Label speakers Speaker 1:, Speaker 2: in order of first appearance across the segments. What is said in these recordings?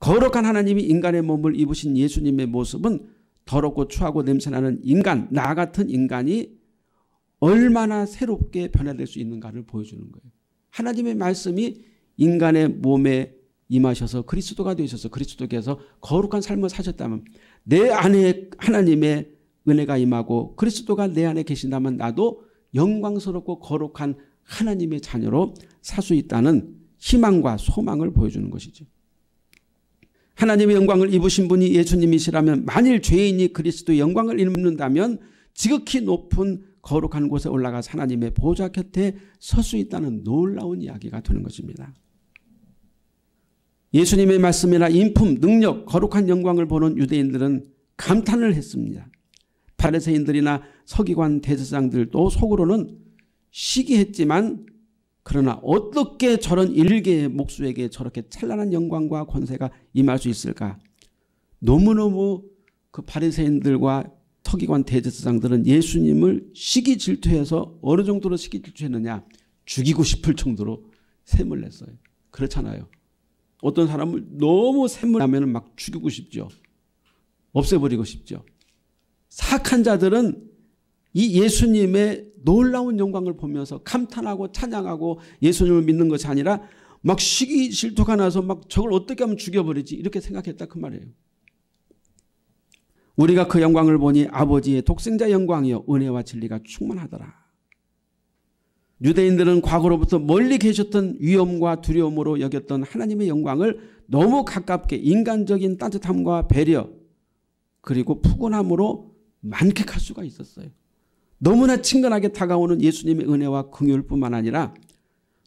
Speaker 1: 거룩한 하나님이 인간의 몸을 입으신 예수님의 모습은 더럽고 추하고 냄새나는 인간, 나 같은 인간이 얼마나 새롭게 변화될 수 있는가를 보여주는 거예요. 하나님의 말씀이 인간의 몸에 임하셔서 그리스도가 되셔서 그리스도께서 거룩한 삶을 사셨다면 내 안에 하나님의 은혜가 임하고 그리스도가 내 안에 계신다면 나도 영광스럽고 거룩한 하나님의 자녀로 살 수 있다는 희망과 소망을 보여주는 것이죠. 하나님의 영광을 입으신 분이 예수님이시라면 만일 죄인이 그리스도의 영광을 입는다면 지극히 높은 거룩한 곳에 올라가서 하나님의 보좌 곁에 설 수 있다는 놀라운 이야기가 되는 것입니다. 예수님의 말씀이나 인품, 능력, 거룩한 영광을 보는 유대인들은 감탄을 했습니다. 바리새인들이나 서기관 대제사장들도 속으로는 시기했지만 그러나 어떻게 저런 일개의 목수에게 저렇게 찬란한 영광과 권세가 임할 수 있을까? 너무너무 그 바리새인들과 서기관 대제사장들은 예수님을 시기 질투해서 어느 정도로 시기 질투했느냐? 죽이고 싶을 정도로 샘을 냈어요. 그렇잖아요. 어떤 사람을 너무 샘을 하면 막 죽이고 싶죠. 없애버리고 싶죠. 사악한 자들은 이 예수님의 놀라운 영광을 보면서 감탄하고 찬양하고 예수님을 믿는 것이 아니라 막 시기 질투가 나서 막 저걸 어떻게 하면 죽여버리지 이렇게 생각했다 그 말이에요. 우리가 그 영광을 보니 아버지의 독생자 영광이요 은혜와 진리가 충만하더라. 유대인들은 과거로부터 멀리 계셨던 위험과 두려움으로 여겼던 하나님의 영광을 너무 가깝게 인간적인 따뜻함과 배려 그리고 푸근함으로 만끽할 수가 있었어요. 너무나 친근하게 다가오는 예수님의 은혜와 긍휼뿐만 아니라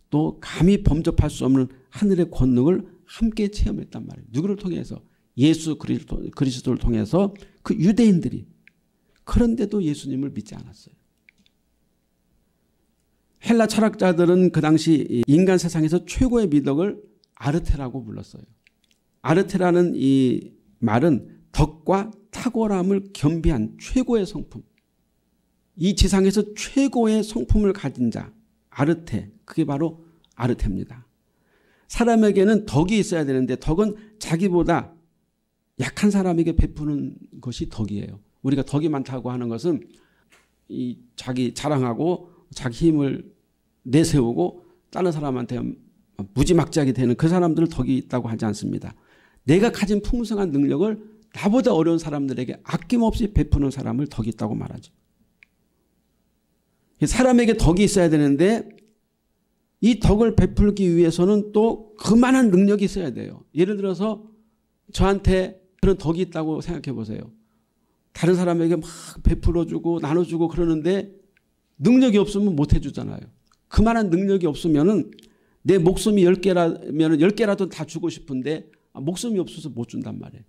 Speaker 1: 또 감히 범접할 수 없는 하늘의 권능을 함께 체험했단 말이에요. 누구를 통해서? 예수 그리스도를 통해서 그 유대인들이 그런데도 예수님을 믿지 않았어요. 헬라 철학자들은 그 당시 인간 세상에서 최고의 미덕을 아르테라고 불렀어요. 아르테라는 이 말은 덕과 탁월함을 겸비한 최고의 성품. 이 지상에서 최고의 성품을 가진 자 아르테 그게 바로 아르테입니다. 사람에게는 덕이 있어야 되는데 덕은 자기보다 약한 사람에게 베푸는 것이 덕이에요. 우리가 덕이 많다고 하는 것은 이 자기 자랑하고 자기 힘을 내세우고 다른 사람한테 무지막지하게 되는 그 사람들을 덕이 있다고 하지 않습니다. 내가 가진 풍성한 능력을 나보다 어려운 사람들에게 아낌없이 베푸는 사람을 덕이 있다고 말하죠. 사람에게 덕이 있어야 되는데 이 덕을 베풀기 위해서는 또 그만한 능력이 있어야 돼요. 예를 들어서 저한테 그런 덕이 있다고 생각해 보세요. 다른 사람에게 막 베풀어주고 나눠주고 그러는데 능력이 없으면 못 해주잖아요. 그만한 능력이 없으면 내 목숨이 10개라면 10개라도 다 주고 싶은데 목숨이 없어서 못 준단 말이에요.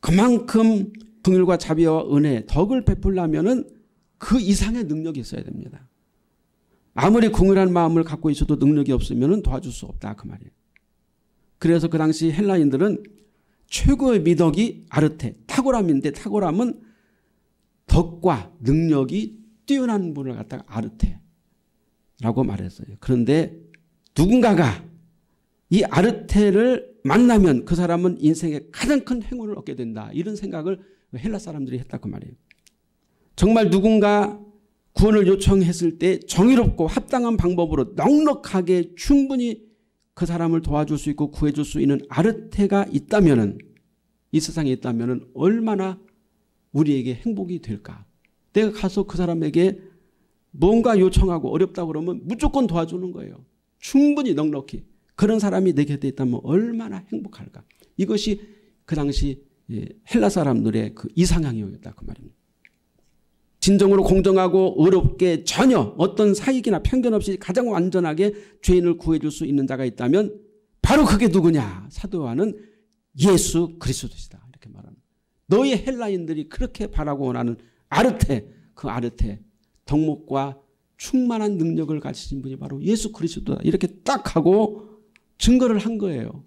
Speaker 1: 그만큼 긍휼과 자비와 은혜, 덕을 베풀려면 그 이상의 능력이 있어야 됩니다. 아무리 궁을한 마음을 갖고 있어도 능력이 없으면 도와줄 수 없다 그 말이에요. 그래서 그 당시 헬라인들은 최고의 미덕이 아르테, 탁월함인데 탁월함은 덕과 능력이 뛰어난 분을 갖다가 아르테라고 말했어요. 그런데 누군가가 이 아르테를 만나면 그 사람은 인생의 가장 큰 행운을 얻게 된다. 이런 생각을 헬라 사람들이 했다 그 말이에요. 정말 누군가 구원을 요청했을 때 정의롭고 합당한 방법으로 넉넉하게 충분히 그 사람을 도와줄 수 있고 구해줄 수 있는 아르테가 있다면 이 세상에 있다면 얼마나 우리에게 행복이 될까. 내가 가서 그 사람에게 뭔가 요청하고 어렵다고 그러면 무조건 도와주는 거예요. 충분히 넉넉히. 그런 사람이 내 곁에 있다면 얼마나 행복할까. 이것이 그 당시 예, 헬라 사람들의 그 이상향이었다 그 말입니다. 진정으로 공정하고 의롭게 전혀 어떤 사익이나 편견 없이 가장 완전하게 죄인을 구해줄 수 있는 자가 있다면 바로 그게 누구냐 사도 요한은 예수 그리스도시다 이렇게 말합니다. 너희 헬라인들이 그렇게 바라고 원하는 아르테 그 아르테 덕목과 충만한 능력을 가지신 분이 바로 예수 그리스도다 이렇게 딱 하고 증거를 한 거예요.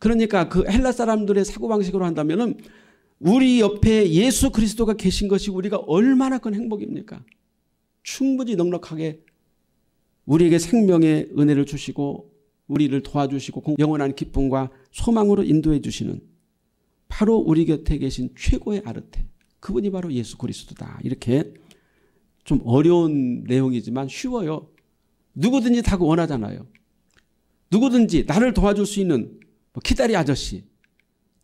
Speaker 1: 그러니까 그 헬라 사람들의 사고방식으로 한다면 우리 옆에 예수 그리스도가 계신 것이 우리가 얼마나 큰 행복입니까? 충분히 넉넉하게 우리에게 생명의 은혜를 주시고 우리를 도와주시고 영원한 기쁨과 소망으로 인도해 주시는 바로 우리 곁에 계신 최고의 아르테 그분이 바로 예수 그리스도다. 이렇게 좀 어려운 내용이지만 쉬워요. 누구든지 다 원하잖아요. 누구든지 나를 도와줄 수 있는 뭐 기다리 아저씨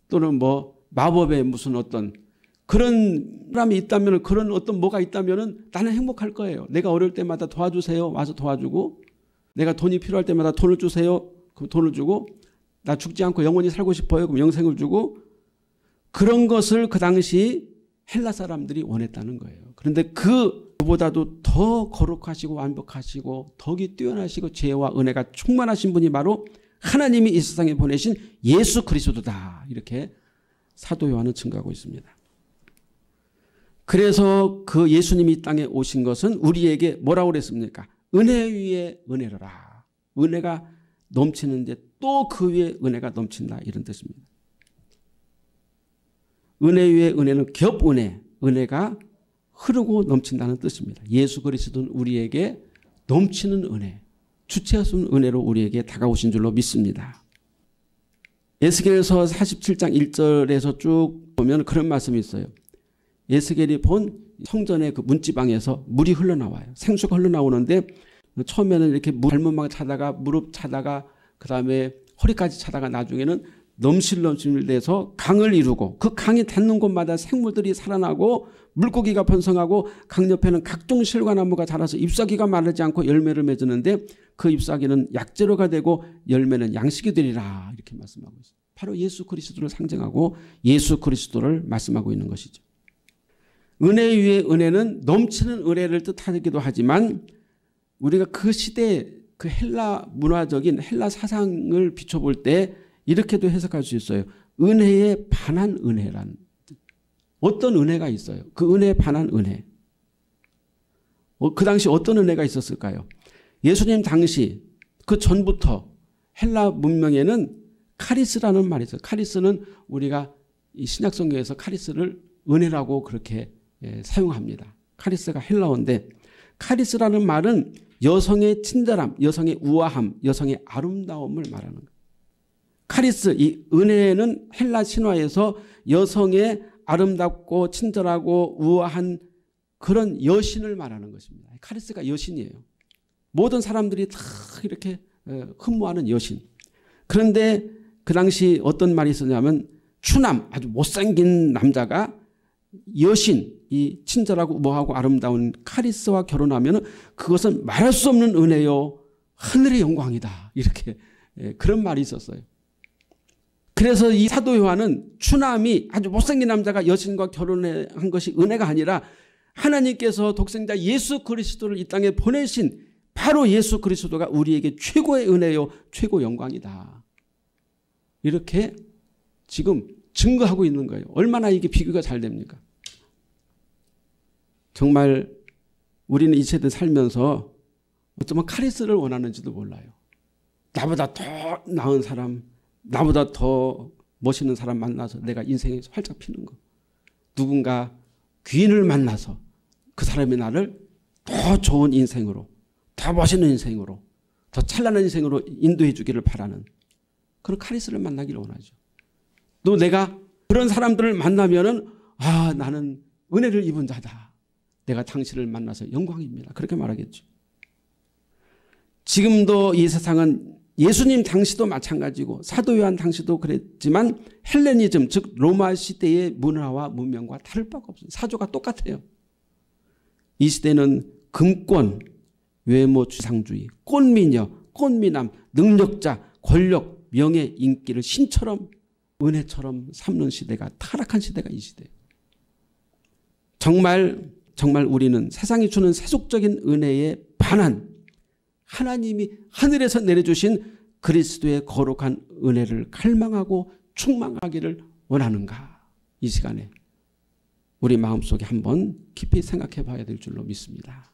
Speaker 1: 또는 뭐 마법의 무슨 어떤 그런 사람이 있다면 그런 어떤 뭐가 있다면 나는 행복할 거예요. 내가 어려울 때마다 도와주세요. 와서 도와주고 내가 돈이 필요할 때마다 돈을 주세요. 그럼 돈을 주고 나 죽지 않고 영원히 살고 싶어요. 그럼 영생을 주고 그런 것을 그 당시 헬라 사람들이 원했다는 거예요. 그런데 그보다도 더 거룩하시고 완벽하시고 덕이 뛰어나시고 죄와 은혜가 충만하신 분이 바로 하나님이 이 세상에 보내신 예수 그리스도다. 이렇게 사도 요한은 증거하고 있습니다. 그래서 그 예수님이 땅에 오신 것은 우리에게 뭐라고 그랬습니까? 은혜 위에 은혜로라. 은혜가 넘치는데 또 그 위에 은혜가 넘친다. 이런 뜻입니다. 은혜 위에 은혜는 겹은혜, 은혜가 흐르고 넘친다는 뜻입니다. 예수 그리스도는 우리에게 넘치는 은혜, 주체할 수 없는 은혜로 우리에게 다가오신 줄로 믿습니다. 예스겔서 47장 1절에서 쭉 보면 그런 말씀이 있어요. 예스겔이 본 성전의 그 문지방에서 물이 흘러나와요. 생수가 흘러나오는데 처음에는 이렇게 발문막 차다가 무릎 차다가 그 다음에 허리까지 차다가 나중에는 넘실넘실 돼서 강을 이루고 그 강이 닿는 곳마다 생물들이 살아나고 물고기가 번성하고 강 옆에는 각종 실과나무가 자라서 잎사귀가 마르지 않고 열매를 맺었는데 그 잎사귀는 약재료가 되고 열매는 양식이 되리라 이렇게 말씀하고 있어요. 바로 예수 그리스도를 상징하고 예수 그리스도를 말씀하고 있는 것이죠. 은혜 위에 은혜는 넘치는 은혜를 뜻하기도 하지만 우리가 그 시대 그 헬라 문화적인 헬라 사상을 비춰볼 때 이렇게도 해석할 수 있어요. 은혜에 반한 은혜란 어떤 은혜가 있어요. 그 은혜에 반한 은혜. 어, 그 당시 어떤 은혜가 있었을까요? 예수님 당시 그 전부터 헬라 문명에는 χάρις라는 말이 있어요. χάρις는 우리가 신약 성경에서 χάρις를 은혜라고 그렇게 예, 사용합니다. χάρις가 헬라어인데 χάρις라는 말은 여성의 친절함, 여성의 우아함, 여성의 아름다움을 말하는 거예요. χάρις, 이 은혜는 헬라 신화에서 여성의 아름답고 친절하고 우아한 그런 여신을 말하는 것입니다. 카리스가 여신이에요. 모든 사람들이 다 이렇게 흠모하는 여신. 그런데 그 당시 어떤 말이 있었냐면 추남, 아주 못생긴 남자가 여신, 이 친절하고 우아하고 아름다운 카리스와 결혼하면 그것은 말할 수 없는 은혜요. 하늘의 영광이다. 이렇게 그런 말이 있었어요. 그래서 이 사도 요한은 추남이 아주 못생긴 남자가 여신과 결혼한 것이 은혜가 아니라 하나님께서 독생자 예수 그리스도를 이 땅에 보내신 바로 예수 그리스도가 우리에게 최고의 은혜요 최고 영광이다. 이렇게 지금 증거하고 있는 거예요. 얼마나 이게 비교가 잘 됩니까? 정말 우리는 이 세대 살면서 어쩌면 카리스를 원하는지도 몰라요. 나보다 더 나은 사람, 나보다 더 멋있는 사람 만나서 내가 인생에 활짝 피는 거. 누군가 귀인을 만나서 그 사람이 나를 더 좋은 인생으로, 더 멋있는 인생으로, 더 찬란한 인생으로 인도해 주기를 바라는 그런 카리스를 만나기를 원하죠. 또 내가 그런 사람들을 만나면은 아 나는 은혜를 입은 자다. 내가 당신을 만나서 영광입니다. 그렇게 말하겠죠. 지금도 이 세상은 예수님 당시도 마찬가지고 사도 요한 당시도 그랬지만 헬레니즘 즉 로마 시대의 문화와 문명과 다를 바가 없어요. 사조가 똑같아요. 이 시대는 금권, 외모 주상주의, 꽃미녀, 꽃미남, 능력자, 권력, 명예, 인기를 신처럼 은혜처럼 삼는 시대가 타락한 시대가 이 시대예요. 정말 정말 우리는 세상이 주는 세속적인 은혜에 반한 하나님이 하늘에서 내려주신 그리스도의 거룩한 은혜를 갈망하고 충만하기를 원하는가 이 시간에 우리 마음속에 한번 깊이 생각해 봐야 될 줄로 믿습니다.